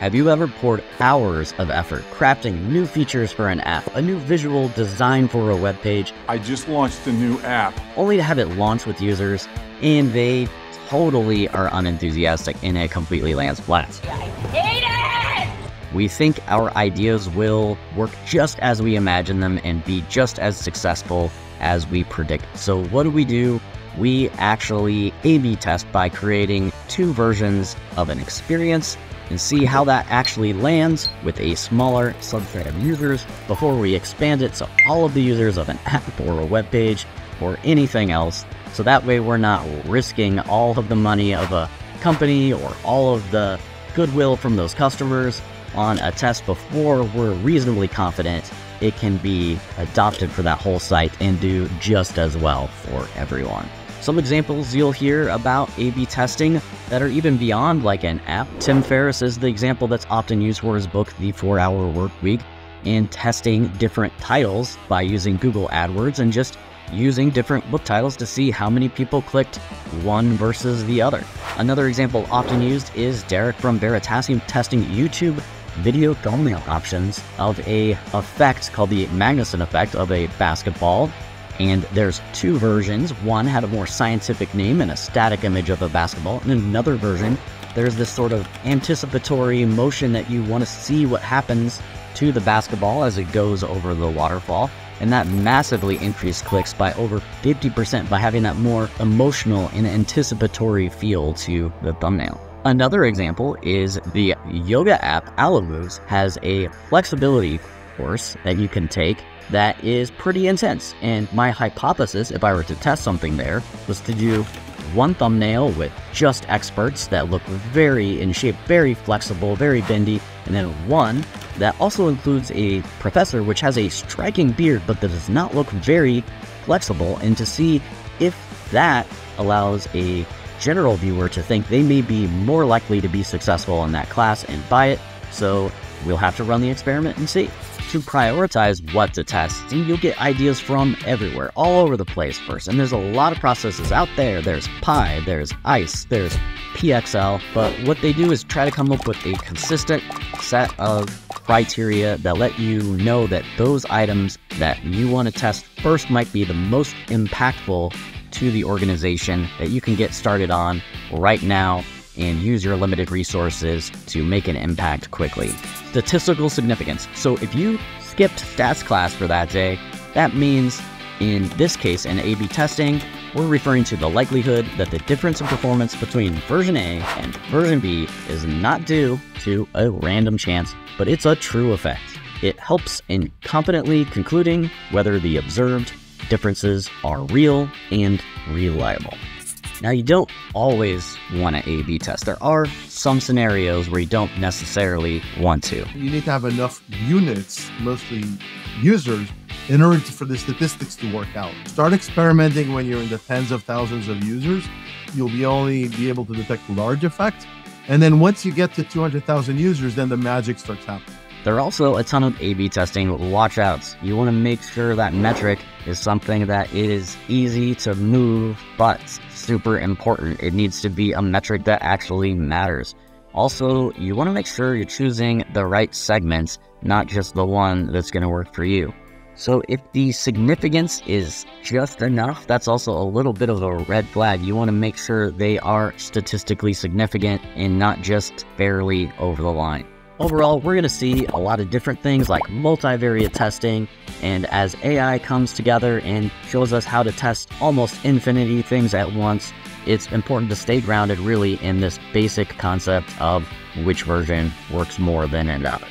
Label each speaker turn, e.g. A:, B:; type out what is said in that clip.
A: Have you ever poured hours of effort crafting new features for an app, a new visual design for a web page,
B: I just launched a new app.
A: only to have it launch with users and they totally are unenthusiastic and it completely lands flat? We think our ideas will work just as we imagine them and be just as successful as we predict. So, what do we do? We actually A B test by creating two versions of an experience and see how that actually lands with a smaller subset of users before we expand it to all of the users of an app or a web page or anything else. So that way we're not risking all of the money of a company or all of the goodwill from those customers on a test before we're reasonably confident it can be adopted for that whole site and do just as well for everyone. Some examples you'll hear about A B testing that are even beyond like an app. Tim Ferriss is the example that's often used for his book, The 4 Hour Work Week, and testing different titles by using Google AdWords and just using different book titles to see how many people clicked one versus the other. Another example often used is Derek from Veritasium testing YouTube video thumbnail options of a effect called the Magnus effect of a basketball. And there's two versions. One had a more scientific name and a static image of a basketball. And another version, there's this sort of anticipatory motion that you want to see what happens to the basketball as it goes over the waterfall. And that massively increased clicks by over 50% by having that more emotional and anticipatory feel to the thumbnail. Another example is the yoga app Alo Moves has a flexibility course that you can take that is pretty intense. And my hypothesis, if I were to test something there, was to do one thumbnail with just experts that look very in shape, very flexible, very bendy, and then one that also includes a professor which has a striking beard but that does not look very flexible, and to see if that allows a general viewer to think they may be more likely to be successful in that class and buy it. So we'll have to run the experiment and see. To prioritize what to test, and you'll get ideas from everywhere, all over the place first. And there's a lot of processes out there. There's PIE, there's ICE, there's PXL. But what they do is try to come up with a consistent set of criteria that let you know that those items that you want to test first might be the most impactful to the organization that you can get started on right now and use your limited resources to make an impact quickly. Statistical significance. So if you skipped stats class for that day, that means in this case in A B testing, we're referring to the likelihood that the difference in performance between version A and version B is not due to a random chance, but it's a true effect. It helps in confidently concluding whether the observed differences are real and reliable. Now, you don't always want to A B test. There are some scenarios where you don't necessarily want to.
C: You need to have enough units, mostly users, in order for the statistics to work out. Start experimenting when you're in the tens of thousands of users. You'll be only be able to detect large effects. And then once you get to 200,000 users, then the magic starts happening.
A: There are also a ton of A B testing watch outs. You want to make sure that metric is something that is easy to move, but super important. It needs to be a metric that actually matters. Also, you want to make sure you're choosing the right segments, not just the one that's going to work for you. So, if the significance is just enough, that's also a little bit of a red flag. You want to make sure they are statistically significant and not just barely over the line. Overall, we're going to see a lot of different things like multivariate testing, and as AI comes together and shows us how to test almost infinity things at once, it's important to stay grounded really in this basic concept of which version works more than another.